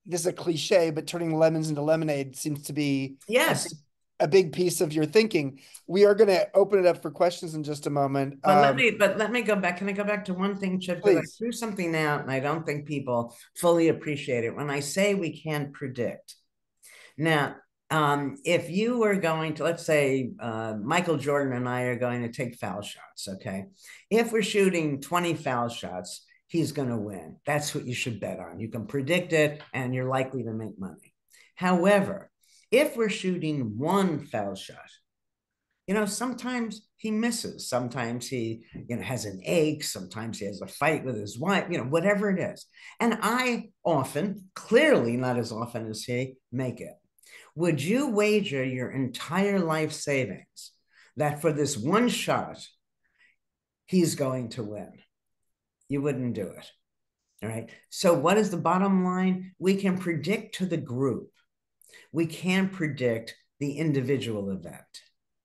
this is a cliche, but turning lemons into lemonade seems to be yes a big piece of your thinking. We are going to open it up for questions in just a moment. But um, let me, but let me go back. Can I go back to one thing, Chip? Because I threw something out, and I don't think people fully appreciate it. When I say we can't predict, now um, if you were going to, let's say, uh, Michael Jordan and I are going to take foul shots, okay? If we're shooting 20 foul shots, he's going to win. That's what you should bet on. You can predict it and you're likely to make money. However, if we're shooting one foul shot, you know, sometimes he misses. Sometimes he, you know, has an ache. Sometimes he has a fight with his wife, you know, whatever it is. And I often, clearly not as often as he, make it. Would you wager your entire life savings that for this one shot, he's going to win? You wouldn't do it. All right. So, what is the bottom line? We can predict to the group, we can predict the individual event.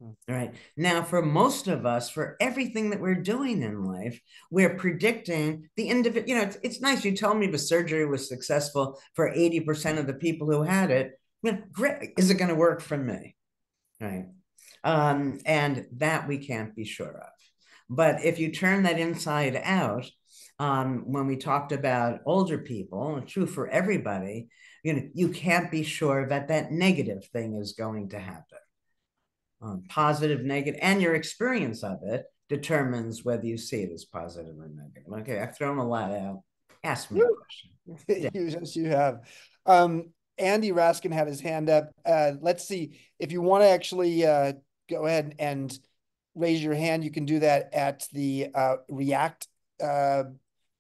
Hmm. All right. Now, for most of us, for everything that we're doing in life, we're predicting the individual. You know, it's, it's nice. You told me the surgery was successful for 80% of the people who had it great. Is it going to work for me? Right. Um, and that we can't be sure of. But if you turn that inside out, um, when we talked about older people, true for everybody, you know, you can't be sure that that negative thing is going to happen. Um, positive, negative, and your experience of it determines whether you see it as positive or negative. Okay, I've thrown a lot out. Ask me a question. you, yes, you have. Um, Andy Raskin had his hand up. Uh, let's see if you want to actually uh, go ahead and raise your hand. You can do that at the uh, React uh,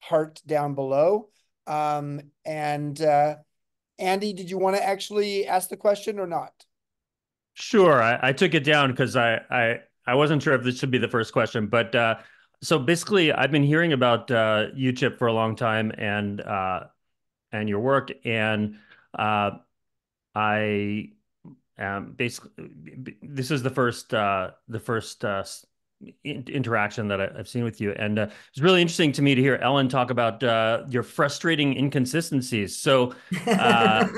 heart down below. Um, and uh, Andy, did you want to actually ask the question or not? Sure, I, I took it down because I, I I wasn't sure if this should be the first question, but uh, so basically, I've been hearing about uh, you Chip for a long time and uh, and your work, and uh, I um, basically this is the first uh, the first uh, interaction that I, have seen with you, and uh, it's really interesting to me to hear Ellen talk about uh, your frustrating inconsistencies. So uh,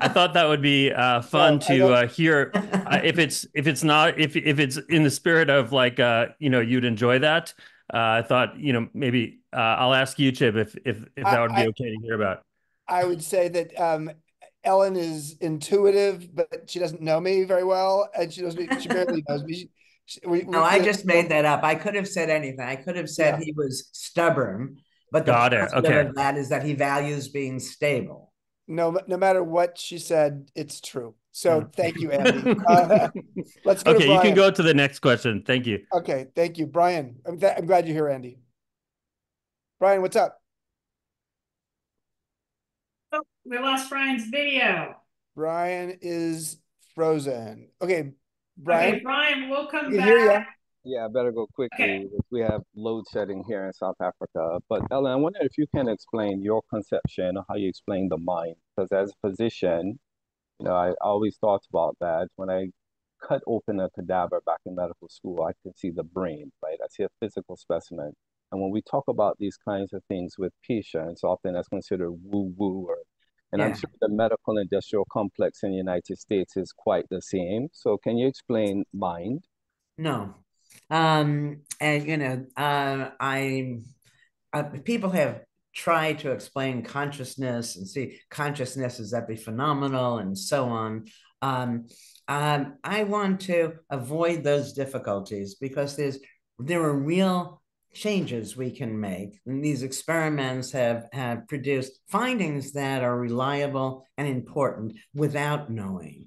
I thought that would be uh, fun to uh, hear uh, if it's if it's not if if it's in the spirit of like you know you'd enjoy that. I thought you know maybe I'll ask you, Chip, if if if that would be I, okay to hear about. I would say that um, Ellen is intuitive, but she doesn't know me very well, and she doesn't. She barely knows me. We, no, I just made that up. I could have said anything. I could have said yeah. he was stubborn, but the Got it. Okay. of that is that he values being stable. No, no matter what she said, it's true. So hmm. thank you, Andy. Uh, let's go. Okay, you can go to the next question. Thank you. Okay, thank you, Brian. I'm, th- I'm glad you're here, Andy. Brian, what's up? Oh, we lost Brian's video. Brian is frozen. Okay, Brian, okay, Brian, we'll come back. Hear ya. Yeah, I better go quickly. Okay. We have load shedding here in South Africa. But Ellen, I wonder if you can explain your conception of how you explain the mind. Because as a physician, you know, I always thought about that. When I cut open a cadaver back in medical school, I can see the brain, right? I see a physical specimen. And when we talk about these kinds of things with patients, often that's considered woo-woo or and yeah. I'm sure the medical industrial complex in the United States is quite the same. So can you explain mind? No. Um, and you know, uh, I uh, people have tried to explain consciousness and see consciousness is epiphenomenal and so on. Um, um, I want to avoid those difficulties because there's there are real changes we can make. And these experiments have, have produced findings that are reliable and important without knowing,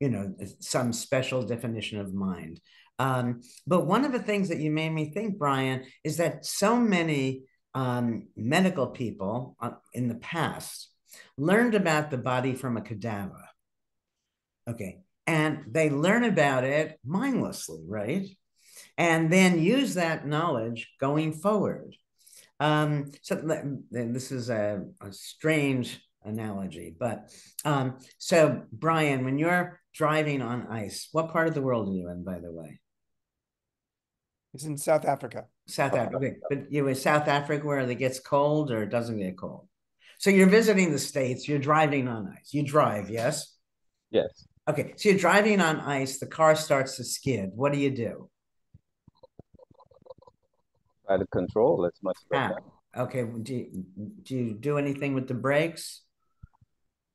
you know, some special definition of mind. Um, but one of the things that you made me think, Brian, is that so many um, medical people uh, in the past learned about the body from a cadaver. Okay. And they learn about it mindlessly, right? And then use that knowledge going forward. Um, so this is a, a strange analogy, but um, so Brian, when you're driving on ice, what part of the world are you in, by the way? It's in South Africa. South Africa, okay. but you in South Africa where it gets cold or it doesn't get cold. So you're visiting the states. You're driving on ice. You drive, yes. Yes. Okay, so you're driving on ice. The car starts to skid. What do you do? Try to control as much as ah, Okay. Do you, do you do anything with the brakes?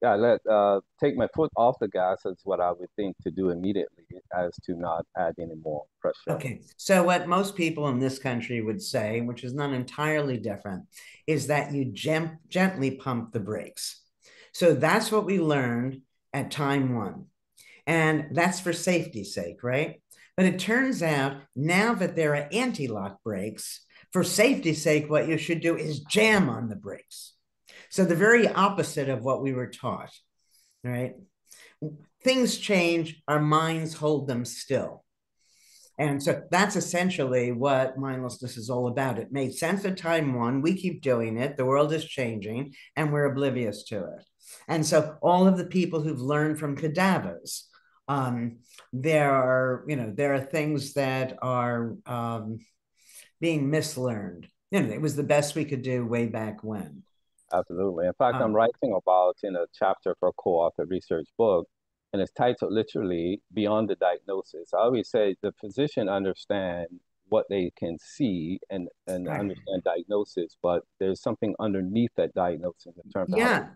Yeah, let uh, take my foot off the gas is what I would think to do immediately, as to not add any more pressure. Okay, so what most people in this country would say, which is not entirely different, is that you gem- gently pump the brakes. So that's what we learned at time one, and that's for safety's sake, right? But it turns out now that there are anti lock brakes, for safety's sake, what you should do is jam on the brakes. So the very opposite of what we were taught, right? Things change, our minds hold them still. And so that's essentially what mindlessness is all about. It made sense at time one. We keep doing it. The world is changing and we're oblivious to it. And so all of the people who've learned from cadavers, um, there are you know there are things that are um, being mislearned. You know it was the best we could do way back when. Absolutely. In fact um, i'm writing about in a chapter for a co-author research book and it's titled literally beyond the diagnosis. I always say the physician understand what they can see and and right. understand diagnosis, but there's something underneath that diagnosis in terms of yeah.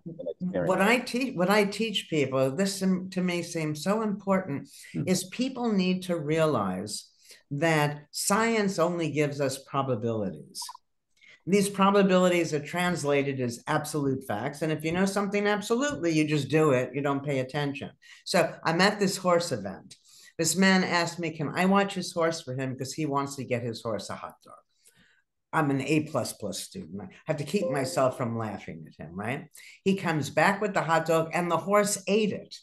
what I teach what I teach people, this to me seems so important, mm-hmm. is people need to realize that science only gives us probabilities. These probabilities are translated as absolute facts. And if you know something absolutely, you just do it, you don't pay attention. So I'm at this horse event. This man asked me, Can I watch his horse for him? Because he wants to get his horse a hot dog. I'm an A plus plus student. I have to keep myself from laughing at him, right? He comes back with the hot dog and the horse ate it.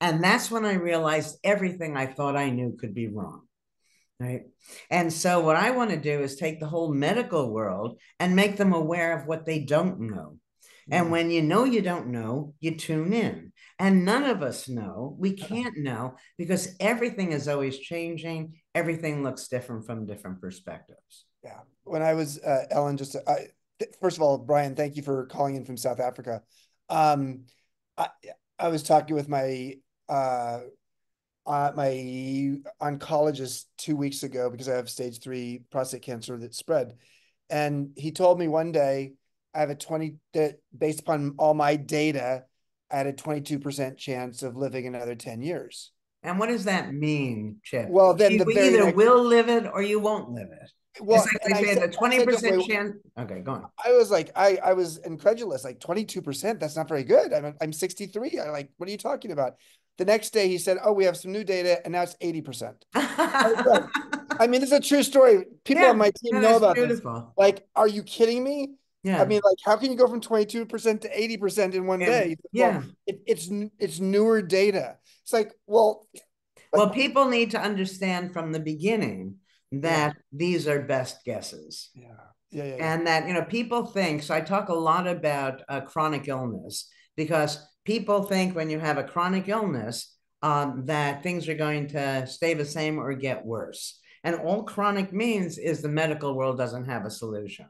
And that's when I realized everything I thought I knew could be wrong. Right. And so, what I want to do is take the whole medical world and make them aware of what they don't know. And mm. when you know you don't know, you tune in. And none of us know. We can't know because everything is always changing. Everything looks different from different perspectives. Yeah. When I was uh, Ellen, just I, first of all, Brian, thank you for calling in from South Africa. Um, I I was talking with my uh, uh, my oncologist two weeks ago because I have stage three prostate cancer that spread, and he told me one day I have a twenty that based upon all my data, I had a twenty two percent chance of living another ten years. And what does that mean, Chip? Well, then you the either next... will live it or you won't live it. Well, it's like they say the twenty percent chance. Okay, go on. I was like, I I was incredulous. Like twenty two percent. That's not very good. I'm I'm sixty three. I like. What are you talking about? The next day he said, "Oh, we have some new data, and now it's eighty percent." I mean, it's a true story. People yeah, on my team know about beautiful. this. Like, are you kidding me? Yeah. I mean, like, how can you go from twenty two percent to eighty percent in one day? Yeah, well, it, it's it's newer data. It's like, well, well, people need to understand from the beginning that yeah. these are best guesses. Yeah. Yeah, yeah, yeah. And that, you know, people think, so I talk a lot about uh, chronic illness because people think when you have a chronic illness um, that things are going to stay the same or get worse. And all chronic means is the medical world doesn't have a solution.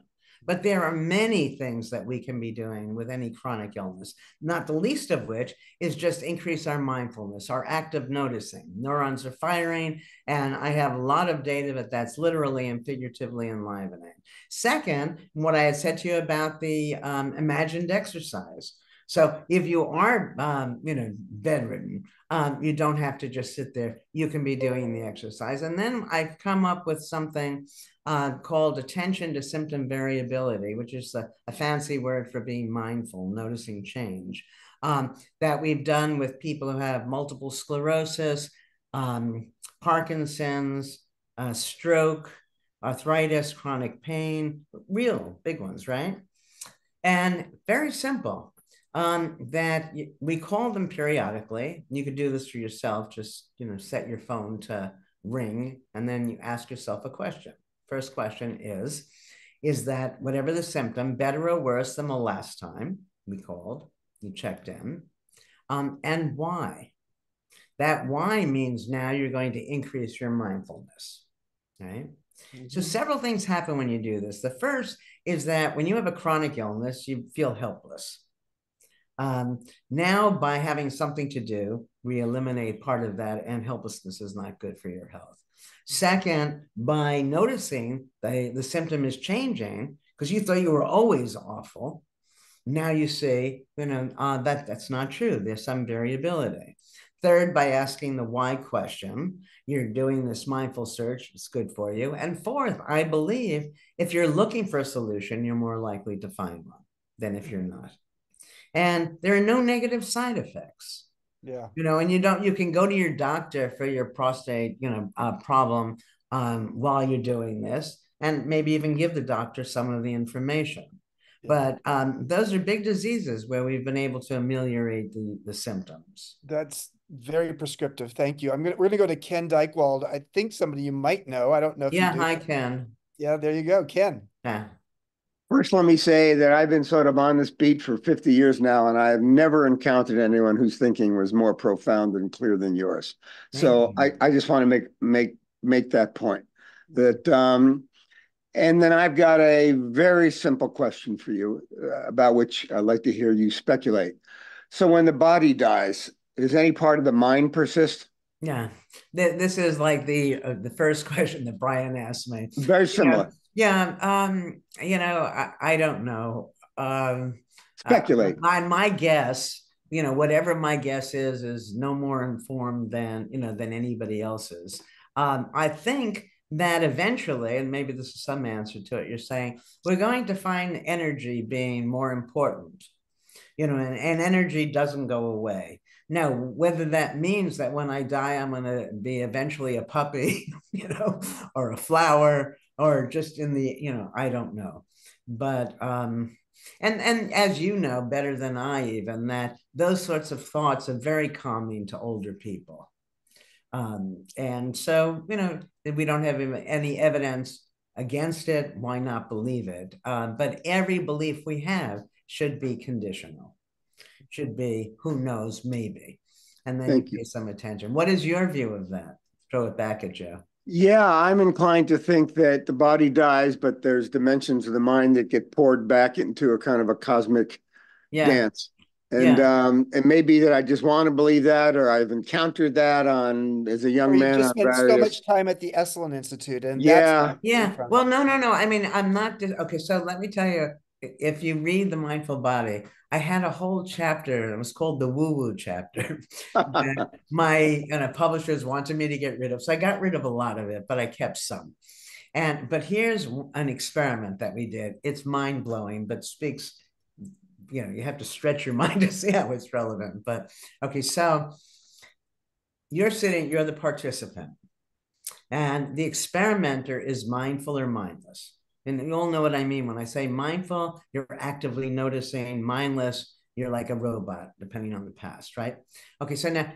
But there are many things that we can be doing with any chronic illness, not the least of which is just increase our mindfulness, our active noticing. Neurons are firing, and I have a lot of data that that's literally and figuratively enlivening. Second, what I had said to you about the um, imagined exercise. So if you are, um, you know, bedridden, um, you don't have to just sit there. You can be doing the exercise. And then I've come up with something uh, called attention to symptom variability, which is a, a, fancy word for being mindful, noticing change, um, that we've done with people who have multiple sclerosis, um, Parkinson's, uh, stroke, arthritis, chronic pain, real big ones, right? And very simple. Um, that we call them periodically. You could do this for yourself. Just you know, set your phone to ring, and then you ask yourself a question first question is Is that whatever the symptom, better or worse than the last time we called, you checked in? Um, and why? That why means now you're going to increase your mindfulness. Right? Mm-hmm. So, several things happen when you do this. The first is that when you have a chronic illness, you feel helpless. Um, now, by having something to do, we eliminate part of that, and helplessness is not good for your health. Second, by noticing that the symptom is changing because you thought you were always awful. Now you say, you know, uh, that that's not true. There's some variability. Third, by asking the why question, you're doing this mindful search. It's good for you. And fourth, I believe if you're looking for a solution, you're more likely to find one than if you're not. And there are no negative side effects. Yeah. You know, and you don't, you can go to your doctor for your prostate, you know, uh, problem um, while you're doing this and maybe even give the doctor some of the information. Yeah. But um, those are big diseases where we've been able to ameliorate the, the symptoms. That's very prescriptive. Thank you. I'm gonna we're gonna go to Ken Dychtwald. I think somebody you might know. I don't know. If you Yeah, hi Ken. Yeah, there you go, Ken. Yeah. First, let me say that I've been sort of on this beat for 50 years now, and I've never encountered anyone whose thinking was more profound and clear than yours. So I, I just want to make make make that point. That um, and then I've got a very simple question for you uh, about which I'd like to hear you speculate. So when the body dies, does any part of the mind persist? Yeah, this is like the uh, the first question that Brian asked me. Very similar. Yeah, um, you know, I, I don't know. Um, Speculate. Uh, my my guess, you know, whatever my guess is, is no more informed than you know than anybody else's. Um, I think that eventually, and maybe this is some answer to it, you're saying we're going to find energy being more important, you know, and, and energy doesn't go away. Now, whether that means that when I die, I'm going to be eventually a puppy, you know, or a flower, or just in the, you know, I don't know. But, um, and and as you know better than I even, that those sorts of thoughts are very calming to older people. Um, and so, you know, we don't have any evidence against it. Why not believe it? Uh, but every belief we have should be conditional, should be who knows, maybe. And then Thank you pay some attention. What is your view of that? Throw it back at Joe. Yeah, I'm inclined to think that the body dies, but there's dimensions of the mind that get poured back into a kind of a cosmic yeah. dance. And yeah. um, it may be that I just want to believe that, or I've encountered that on as a young man. Just spent so much time at the Esalen Institute, and yeah, yeah. Well, no, no, no. I mean, I'm not. Just, okay, so let me tell you. If you read the Mindful Body, I had a whole chapter. It was called the Woo Woo chapter. my you know, publishers wanted me to get rid of, so I got rid of a lot of it, but I kept some. And but here's an experiment that we did. It's mind blowing, but speaks you know you have to stretch your mind to see how it's relevant but okay so you're sitting you're the participant and the experimenter is mindful or mindless and you all know what i mean when i say mindful you're actively noticing mindless you're like a robot depending on the past right okay so now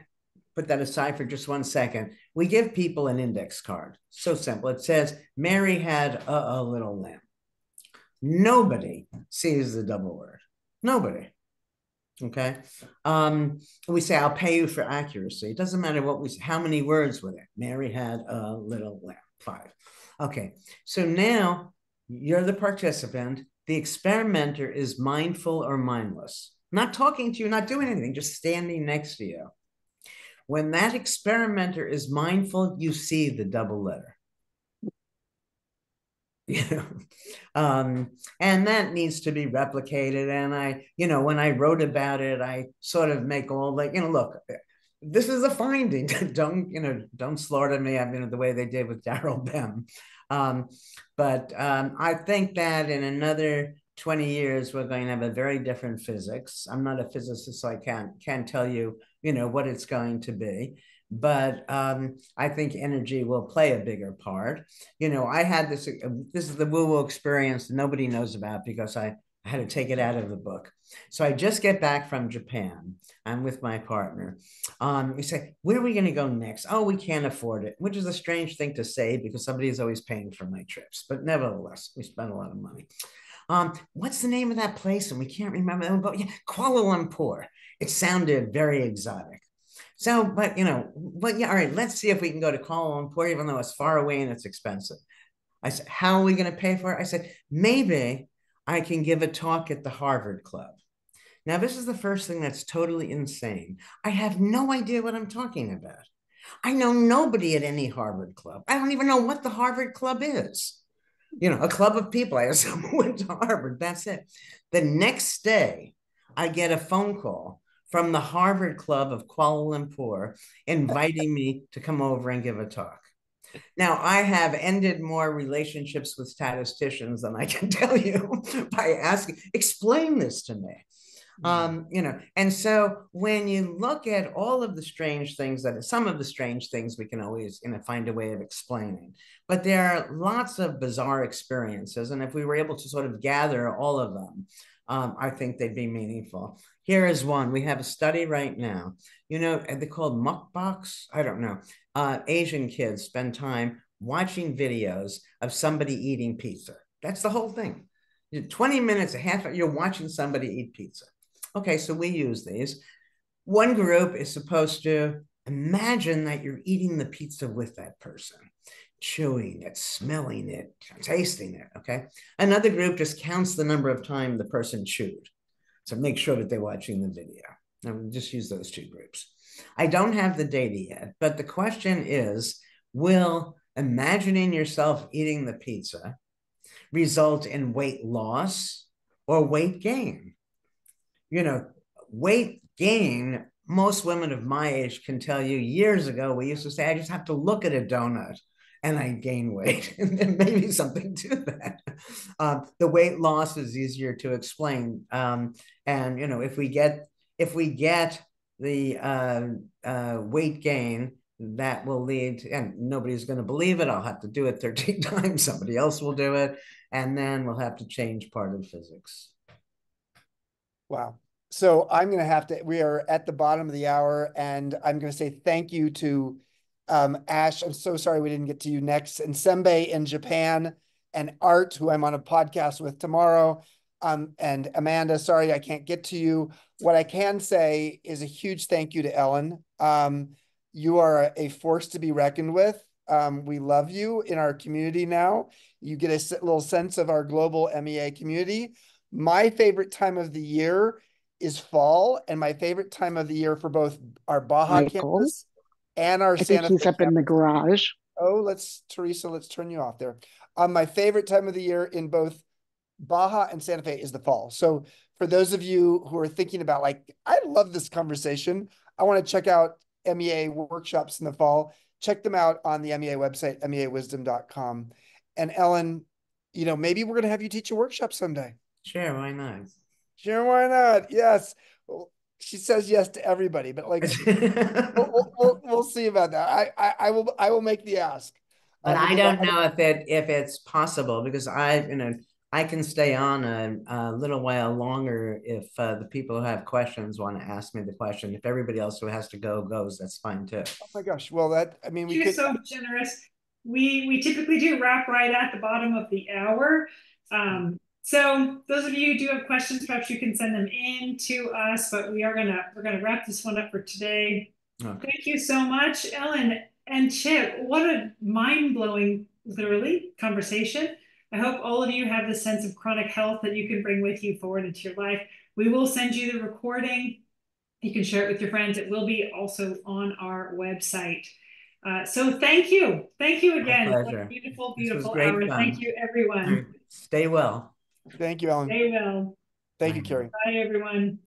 put that aside for just one second we give people an index card so simple it says mary had a, a little lamb nobody sees the double word Nobody. Okay. Um, we say, I'll pay you for accuracy. It doesn't matter what we say, how many words were there. Mary had a little lamb, five. Okay. So now you're the participant. The experimenter is mindful or mindless, not talking to you, not doing anything, just standing next to you. When that experimenter is mindful, you see the double letter. know um, and that needs to be replicated and i you know when i wrote about it i sort of make all like you know look this is a finding don't you know don't slaughter me i mean the way they did with daryl bem um, but um, i think that in another 20 years we're going to have a very different physics i'm not a physicist so i can't can't tell you you know what it's going to be but um, I think energy will play a bigger part. You know, I had this, uh, this is the woo woo experience nobody knows about because I, I had to take it out of the book. So I just get back from Japan. I'm with my partner. Um, we say, where are we going to go next? Oh, we can't afford it, which is a strange thing to say because somebody is always paying for my trips. But nevertheless, we spend a lot of money. Um, what's the name of that place? And we can't remember. Oh, yeah, Kuala Lumpur. It sounded very exotic. So, but you know, but yeah, all right, let's see if we can go to Kuala Lumpur, even though it's far away and it's expensive. I said, how are we going to pay for it? I said, maybe I can give a talk at the Harvard Club. Now, this is the first thing that's totally insane. I have no idea what I'm talking about. I know nobody at any Harvard Club. I don't even know what the Harvard Club is. You know, a club of people. I assume went to Harvard. That's it. The next day, I get a phone call from the Harvard Club of Kuala Lumpur inviting me to come over and give a talk. Now, I have ended more relationships with statisticians than I can tell you by asking, explain this to me. Mm-hmm. Um, you know, and so when you look at all of the strange things that some of the strange things we can always you know find a way of explaining, but there are lots of bizarre experiences, and if we were able to sort of gather all of them, um, I think they'd be meaningful. Here is one. We have a study right now. You know, they called mukbang. I don't know. Uh, Asian kids spend time watching videos of somebody eating pizza. That's the whole thing. 20 minutes, a half, you're watching somebody eat pizza. Okay, so we use these. One group is supposed to imagine that you're eating the pizza with that person, chewing it, smelling it, tasting it. Okay. Another group just counts the number of time the person chewed. So make sure that they're watching the video. And just use those two groups. I don't have the data yet, but the question is will imagining yourself eating the pizza result in weight loss or weight gain? You know, weight gain most women of my age can tell you years ago, we used to say, I just have to look at a donut and I gain weight. and maybe something to that. Um, the weight loss is easier to explain. Um, and, you know, if we get, if we get the uh, uh, weight gain, that will lead and nobody's going to believe it. I'll have to do it 13 times. Somebody else will do it. And then we'll have to change part of physics. Wow. So I'm going to have to, we are at the bottom of the hour and I'm going to say thank you to um, Ash. I'm so sorry we didn't get to you next and Sembe in Japan and Art, who I'm on a podcast with tomorrow. Um, and Amanda, sorry I can't get to you. What I can say is a huge thank you to Ellen. Um, you are a force to be reckoned with. Um, we love you in our community now. You get a little sense of our global MEA community. My favorite time of the year is fall, and my favorite time of the year for both our Baja Michael, campus and our I Santa think he's Fe up in the garage. Oh, let's Teresa, let's turn you off there. Um, my favorite time of the year in both Baja and Santa Fe is the fall. So for those of you who are thinking about like, I love this conversation. I want to check out MEA workshops in the fall. Check them out on the MEA website, meawisdom.com. And Ellen, you know, maybe we're going to have you teach a workshop someday. Sure, why not? Sure, why not? Yes. She says yes to everybody, but like we'll, we'll, we'll, see about that. I, I, I will I will make the ask. But uh, I don't know if it if it's possible because I you know I can stay on a, a little while longer if uh, the people who have questions want to ask me the question. If everybody else who has to go goes, that's fine too. Oh my gosh! Well, that I mean, we You're could... so generous. We we typically do wrap right at the bottom of the hour. Um, so those of you who do have questions, perhaps you can send them in to us, but we are gonna we're gonna wrap this one up for today. Okay. Thank you so much, Ellen and Chip. What a mind-blowing, literally, conversation. I hope all of you have the sense of chronic health that you can bring with you forward into your life. We will send you the recording. You can share it with your friends. It will be also on our website. Uh, so thank you. Thank you again. beautiful, beautiful hour. Fun. Thank you, everyone. Stay well. Thank you, Ellen. Stay well. Thank you, Carrie. Bye, everyone.